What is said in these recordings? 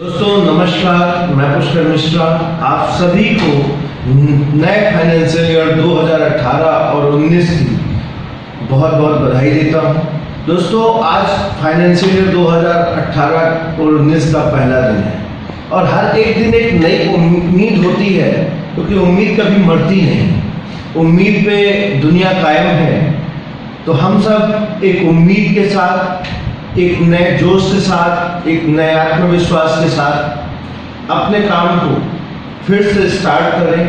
दोस्तों, नमस्कार, मैं पुष्कर मिश्रा। आप सभी को नए फाइनेंशियल ईयर 2018 और 19 की बहुत बहुत बधाई देता हूँ। दोस्तों, आज फाइनेंशियल ईयर 2018 और 19 का पहला दिन है। और हर एक दिन एक नई उम्मीद होती है, क्योंकि तो उम्मीद कभी मरती नहीं। उम्मीद पे दुनिया कायम है। तो हम सब एक उम्मीद के साथ एक नए जोश के साथ, एक नए आत्मविश्वास के साथ अपने काम को फिर से स्टार्ट करें।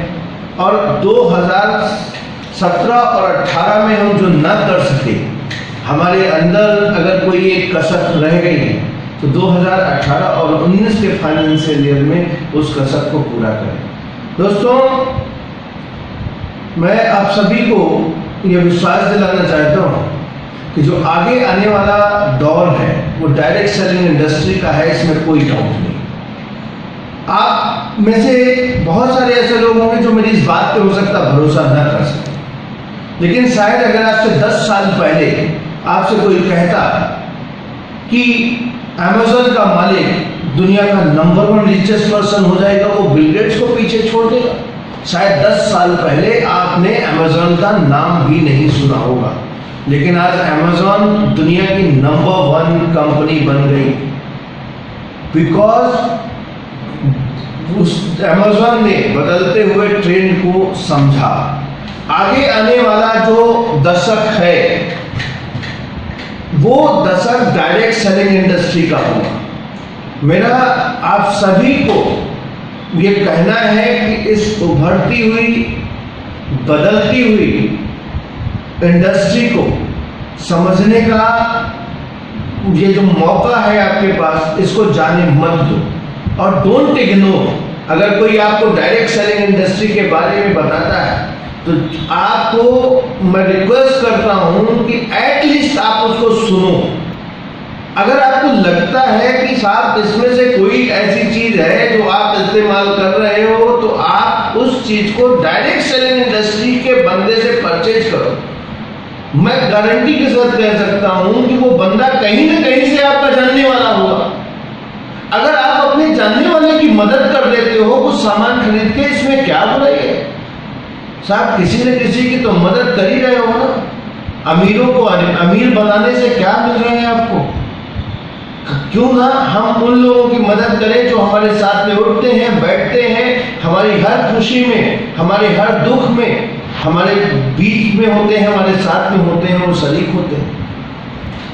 और 2017 और 18 में हम जो न कर सके, हमारे अंदर अगर कोई एक कसक रह गई है तो 2018 और 19 के फाइनेंशियल ईयर में उस कसक को पूरा करें। दोस्तों, मैं आप सभी को यह विश्वास दिलाना चाहता हूँ कि जो आगे आने वाला दौर है, वो डायरेक्ट सेलिंग इंडस्ट्री का है, इसमें कोई डाउट नहीं। आप में से बहुत सारे ऐसे लोग होंगे जो मेरी इस बात पे हो सकता भरोसा न कर सके। लेकिन शायद अगर आपसे 10 साल पहले आपसे कोई कहता कि अमेजोन का मालिक दुनिया का नंबर वन रिचेस्ट पर्सन हो जाएगा, वो बिलगेट्स को पीछे छोड़ देगा। शायद 10 साल पहले आपने अमेजोन का नाम भी नहीं सुना होगा। लेकिन आज अमेजोन दुनिया की नंबर वन कंपनी बन गई। बिकॉज़ उस अमेजोन ने बदलते हुए ट्रेंड को समझा। आगे आने वाला जो दशक है, वो दशक डायरेक्ट सेलिंग इंडस्ट्री का होगा। मेरा आप सभी को ये कहना है कि इस उभरती हुई, बदलती हुई इंडस्ट्री को समझने का ये जो मौका है आपके पास, इसको जाने मत दो। और डोंट इग्नोर अगर कोई आपको डायरेक्ट सेलिंग इंडस्ट्री के बारे में बताता है तो आपको मैं रिक्वेस्ट करता हूँ कि एटलीस्ट आप उसको सुनो। अगर आपको लगता है कि साहब, इसमें से कोई ऐसी चीज़ है जो आप इस्तेमाल कर रहे हो तो आप उस चीज़ को डायरेक्ट सेलिंग इंडस्ट्री के बंदे से परचेज करो। मैं गारंटी के साथ कह सकता हूँ कि वो बंदा कहीं ना कहीं से आपका जानने वाला होगा। अगर आप अपने जानने वाले की मदद कर देते हो, कुछ सामान खरीद के, इसमें क्या बुराई है? साहब, किसी न किसी की तो मदद कर ही रहे हो ना। अमीरों को अमीर बनाने से क्या मिल रहे हैं आपको? क्यों ना हम उन लोगों की मदद करें जो हमारे साथ में उठते हैं, बैठते हैं, हमारी हर खुशी में, हमारे हर दुख में। हमारे बीच में होते हैं, हमारे साथ में होते हैं वो शरीक होते हैं।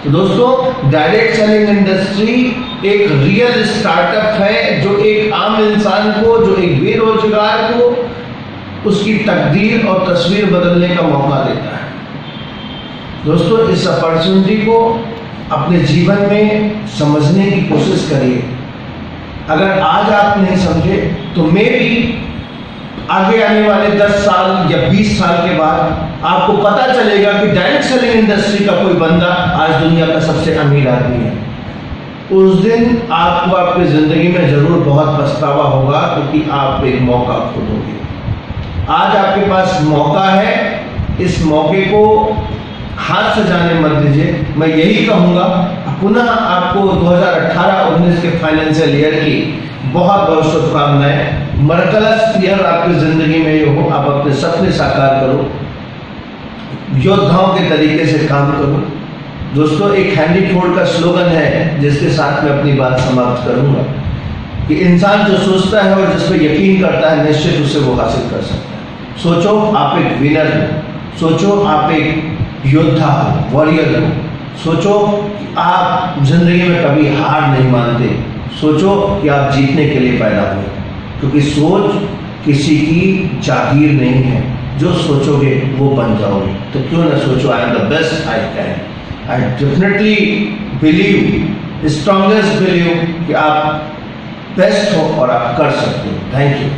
तो दोस्तों डायरेक्ट सेलिंग इंडस्ट्री एक रियल स्टार्टअप है जो एक आम इंसान को, जो एक बेरोजगार को उसकी तकदीर और तस्वीर बदलने का मौका देता है। दोस्तों, इस अपॉर्चुनिटी को अपने जीवन में समझने की कोशिश करिए। अगर आज आप नहीं समझे तो मे भी आगे आने वाले 10 साल या 20 साल के बाद आपको पता चलेगा कि डायरेक्ट सेलिंग इंडस्ट्री का कोई बंदा आज दुनिया का सबसे अमीर आदमी है। उस दिन आपको आपकी ज़िंदगी में ज़रूर बहुत पछतावा होगा क्योंकि आप एक मौका खो दोगे आज आपके पास मौका है, इस मौके को हाथ से जाने मत दीजिए। मैं यही कहूँगा, पुनः आपको 2018-19 के फाइनेंशियल ईयर की बहुत बहुत शुभकामनाएँ। मरकलस ईयर आपकी ज़िंदगी में ये हो, आप अपने सपने साकार करो, योद्धाओं के तरीके से काम करो। दोस्तों, एक हैंडी फोर्ड का स्लोगन है, जिसके साथ मैं अपनी बात समाप्त करूँगा कि इंसान जो सोचता है और जिस पर यकीन करता है, निश्चित उसे वो हासिल कर सकता है। सोचो, आप एक विनर हो। सोचो, आप एक योद्धा हो वॉरियर हो। सोचो आप ज़िंदगी में कभी हार नहीं मानते। सोचो कि आप जीतने के लिए पैदा हुए। क्योंकि सोच किसी की जागीर नहीं है। जो सोचोगे, वो बन जाओगे। तो क्यों ना सोचो I am the best I can I definitely believe strongest believe कि आप बेस्ट हो और आप कर सकते हो। Thank you